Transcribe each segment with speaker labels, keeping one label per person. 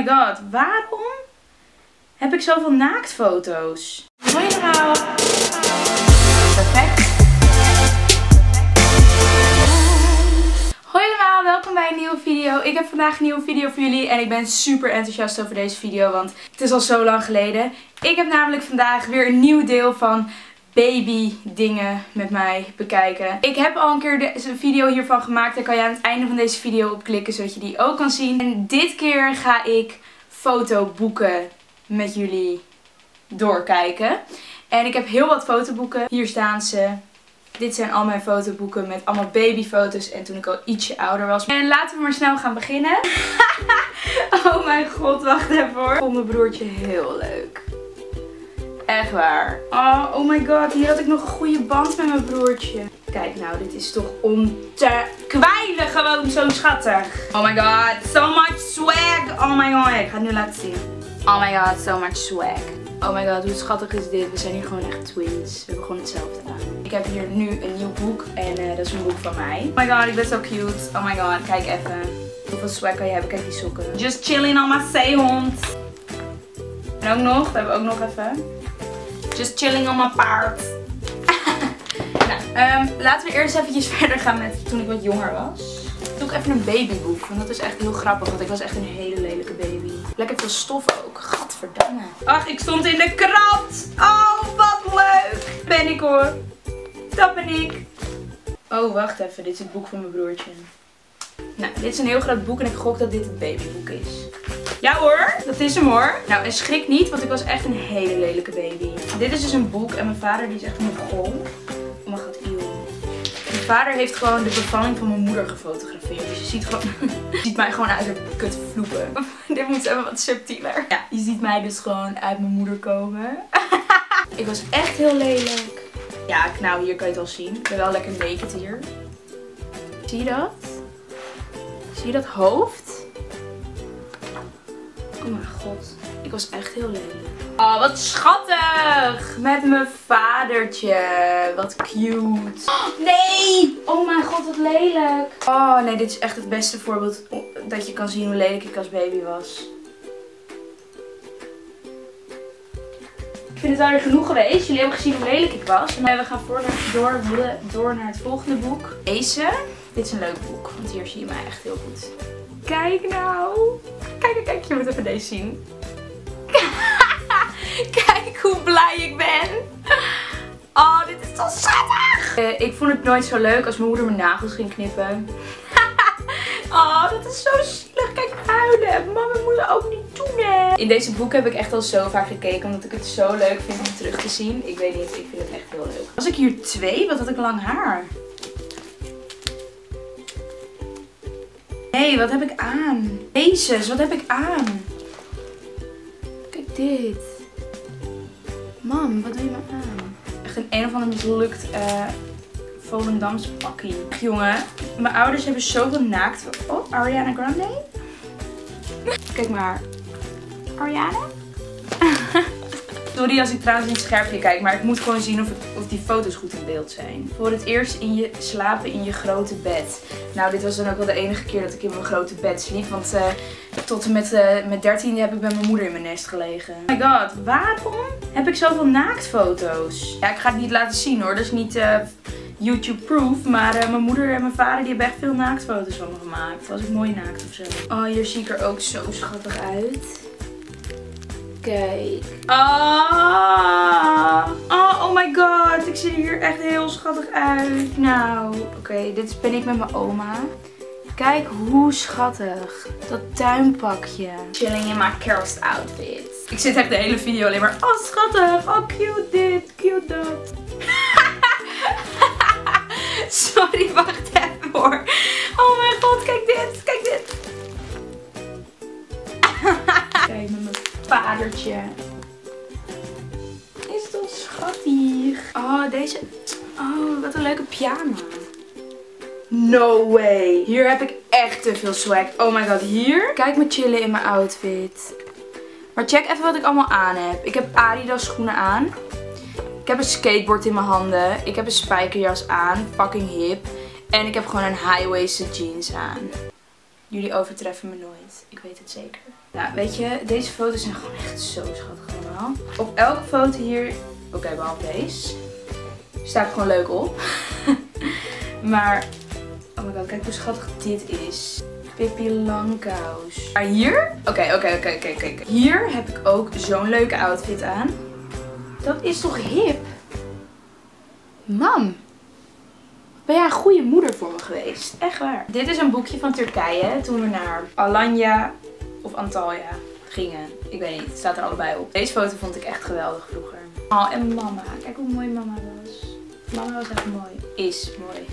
Speaker 1: my god, waarom heb ik zoveel naaktfoto's? Hoi nou. Perfect. Hoi allemaal, welkom bij een nieuwe video. Ik heb vandaag een nieuwe video voor jullie en ik ben super enthousiast over deze video, want het is al zo lang geleden. Ik heb namelijk vandaag weer een nieuw deel van baby dingen met mij bekijken. Ik heb al een keer een video hiervan gemaakt. Daar kan je aan het einde van deze video op klikken, zodat je die ook kan zien. En dit keer ga ik fotoboeken met jullie doorkijken. En ik heb heel wat fotoboeken. Hier staan ze. Dit zijn al mijn fotoboeken met allemaal babyfoto's en toen ik al ietsje ouder was. En laten we maar snel gaan beginnen. oh mijn god, wacht even hoor. Ik vond mijn broertje heel leuk. Echt waar. Oh, oh my god, hier had ik nog een goede band met mijn broertje. Kijk nou, dit is toch om te kwijlen gewoon zo schattig. Oh my god, so much swag. Oh my god, ik ga het nu laten zien. Oh my god, so much swag. Oh my god, hoe schattig is dit? We zijn hier gewoon echt twins. We hebben gewoon hetzelfde aan. Ik heb hier nu een nieuw boek en uh, dat is een boek van mij. Oh my god, ik ben zo cute. Oh my god, kijk even. Hoeveel swag kan je hebben? Kijk die sokken. Just chilling on my zeehond. En ook nog, we hebben ook nog even. Just chilling on my paard. nou, um, laten we eerst eventjes verder gaan met toen ik wat jonger was. Doe ik even een babyboek, want dat is echt heel grappig, want ik was echt een hele lelijke baby. Lekker veel stof ook, gadverdamme. Ach, ik stond in de krant. Oh, wat leuk. Ben ik hoor. Dat ben ik. Oh, wacht even, dit is het boek van mijn broertje. Nou, dit is een heel groot boek en ik gok dat dit het babyboek is. Ja hoor, dat is hem hoor. Nou, en schrik niet, want ik was echt een hele lelijke baby. Dit is dus een boek en mijn vader die is echt een gol. Oh mijn god, eeuw. Mijn vader heeft gewoon de bevalling van mijn moeder gefotografeerd. Dus je ziet gewoon, je ziet mij gewoon uit de kut vloepen. Dit moet even wat subtieler. Ja, je ziet mij dus gewoon uit mijn moeder komen. ik was echt heel lelijk. Ja, nou hier kan je het al zien. Ik ben wel lekker naked hier. Zie je dat? Zie je dat hoofd? Oh mijn god. Ik was echt heel lelijk. Oh, wat schattig. Met mijn vadertje. Wat cute. Oh, nee. Oh mijn god, wat lelijk. Oh nee, dit is echt het beste voorbeeld dat je kan zien hoe lelijk ik als baby was. Ik vind het alweer genoeg geweest. Jullie hebben gezien hoe lelijk ik was. En we gaan voor door, door naar het volgende boek. Deze. Dit is een leuk boek, want hier zie je mij echt heel goed. Kijk nou. Kijk, kijk, je moet even deze zien. kijk hoe blij ik ben. Oh, dit is zo schattig. Uh, ik vond het nooit zo leuk als mijn moeder mijn nagels ging knippen. oh, dat is zo zielig. Kijk, huilen. Mama moet het ook niet doen, hè. In deze boek heb ik echt al zo vaak gekeken, omdat ik het zo leuk vind om terug te zien. Ik weet niet, ik vind het echt heel leuk. Was ik hier twee? Wat had ik lang haar. Wat heb ik aan? Jezus, wat heb ik aan? Kijk dit. Mam, wat doe je me aan? Echt een een of ander mislukt uh, Volendams pakkie. Jongen, mijn ouders hebben zoveel naakt... Oh, Ariana Grande? Kijk maar. Ariana? Sorry als ik trouwens in het scherpje kijk, maar ik moet gewoon zien of, of die foto's goed in beeld zijn. Voor het eerst in je slapen in je grote bed. Nou, dit was dan ook wel de enige keer dat ik in mijn grote bed sliep. Want uh, tot en met, uh, met 13 heb ik bij mijn moeder in mijn nest gelegen. Oh my god, waarom heb ik zoveel naaktfoto's? Ja, ik ga het niet laten zien hoor. Dat is niet uh, YouTube proof. Maar mijn moeder en mijn vader die hebben echt veel naaktfoto's van me gemaakt. Was ik mooi naakt of zo. Oh, hier zie ik er ook zo schattig uit. Kijk. Ah. Oh, oh my god. Ik zie er hier echt heel schattig uit. Nou, oké. dit ben ik met mijn oma. Kijk hoe schattig. Dat tuinpakje. Chilling in my cursed outfit. Ik zit echt de hele video alleen maar. Oh, schattig. Oh, cute dit. Cute dat. Sorry, wacht even hoor. Oh mijn god, kijk dit. Is toch schattig. Oh, deze... Oh, wat een leuke pyjama. No way. Hier heb ik echt te veel swag. Oh my god, hier. Kijk me chillen in mijn outfit. Maar check even wat ik allemaal aan heb. Ik heb Adidas schoenen aan. Ik heb een skateboard in mijn handen. Ik heb een spijkerjas aan. Fucking hip. En ik heb gewoon een high-waisted jeans aan. Jullie overtreffen me nooit. Ik weet het zeker. Ja, weet je, deze foto's zijn gewoon echt zo schattig allemaal. Op elke foto hier, oké, behalve deze, sta ik gewoon leuk op. maar, oh my god, kijk hoe schattig dit is. Pippi Langkous. Maar hier, oké, oké, oké, oké, oké. Hier heb ik ook zo'n leuke outfit aan. Dat is toch hip? Mam, ben jij een goede moeder voor me geweest? Echt waar. Dit is een boekje van Turkije toen we naar Alanya of Antalya gingen. Ik weet niet, het staat er allebei op. Deze foto vond ik echt geweldig vroeger. Oh, en mama. Kijk hoe mooi mama was. Mama was echt mooi. Is mooi.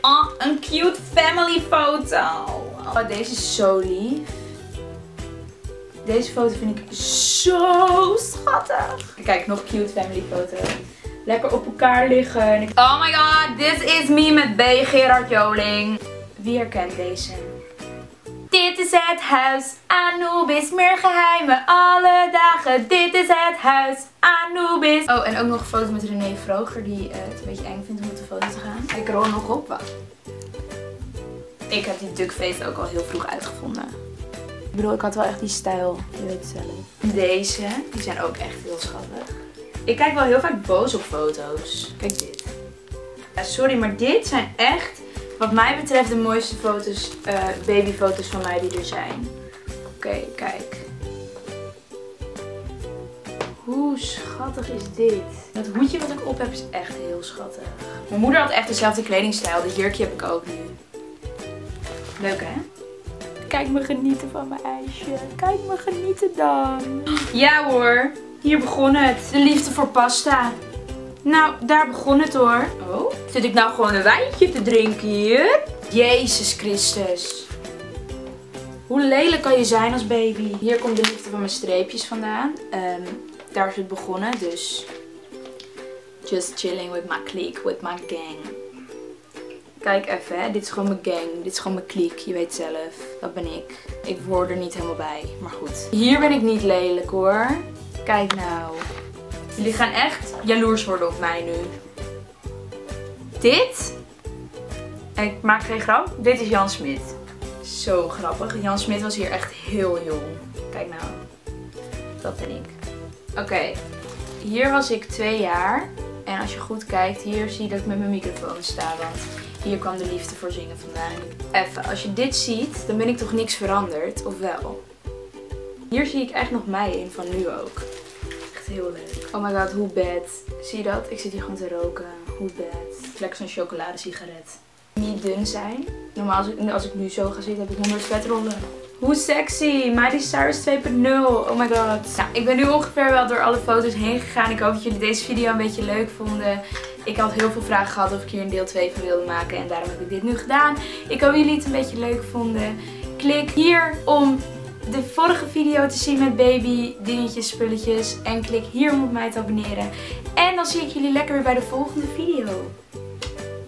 Speaker 1: Oh, een cute family foto. Oh, deze is zo lief. Deze foto vind ik zo schattig. Kijk, nog cute family foto. Lekker op elkaar liggen. Oh my god, this is me met B. Gerard Joling. Wie herkent deze? Dit is het huis, Anubis, meer geheimen alle dagen. Dit is het huis, Anubis. Oh, en ook nog een foto met René Vroger, die uh, het een beetje eng vindt om op de foto te gaan. Ik rol nog op, wat? Ik heb die duckface ook al heel vroeg uitgevonden. Ik bedoel, ik had wel echt die stijl, je weet het zelf. Deze, die zijn ook echt heel schattig. Ik kijk wel heel vaak boos op foto's. Kijk dit. Ja, sorry, maar dit zijn echt, wat mij betreft, de mooiste foto's, uh, babyfoto's van mij die er zijn. Oké, kijk. Hoe schattig is dit? Dat hoedje wat ik op heb is echt heel schattig. Mijn moeder had echt dezelfde kledingstijl. Dit jurkje heb ik ook nu. Leuk hè? Kijk me genieten van mijn ijsje. Kijk me genieten dan. Ja hoor. Hier begon het. De liefde voor pasta. Nou, daar begon het hoor. Oh? Zit ik nou gewoon een wijntje te drinken hier? Jezus Christus. Hoe lelijk kan je zijn als baby? Hier komt de liefde van mijn streepjes vandaan. Um, daar is het begonnen, dus... Just chilling with my clique, with my gang. Kijk even, hè. dit is gewoon mijn gang. Dit is gewoon mijn clique, je weet zelf. Dat ben ik. Ik hoor er niet helemaal bij, maar goed. Hier ben ik niet lelijk hoor. Kijk nou. Jullie gaan echt jaloers worden op mij nu. Dit. En ik maak geen grap. Dit is Jan Smit. Zo grappig. Jan Smit was hier echt heel jong. Kijk nou. Dat ben ik. Oké. Hier was ik twee jaar. En als je goed kijkt, hier zie je dat ik met mijn microfoon sta. Want hier kwam de liefde voor zingen vandaan. Even, als je dit ziet, dan ben ik toch niks veranderd, of wel? Hier zie ik echt nog mij in van nu ook. Echt heel leuk. Oh my god, hoe bad. Zie je dat? Ik zit hier gewoon te roken. Hoe bad. Lekker zo'n chocoladesigaret. Niet dun zijn. Normaal als ik, als ik nu zo ga zitten heb ik 100 vetrollen. Hoe sexy. Miley Cyrus 2.0. Oh my god. Nou, ik ben nu ongeveer wel door alle foto's heen gegaan. Ik hoop dat jullie deze video een beetje leuk vonden. Ik had heel veel vragen gehad of ik hier een deel 2 van wilde maken. En daarom heb ik dit nu gedaan. Ik hoop jullie het een beetje leuk vonden. Klik hier om de vorige video te zien met baby dingetjes, spulletjes. En klik hier om op mij te abonneren. En dan zie ik jullie lekker weer bij de volgende video.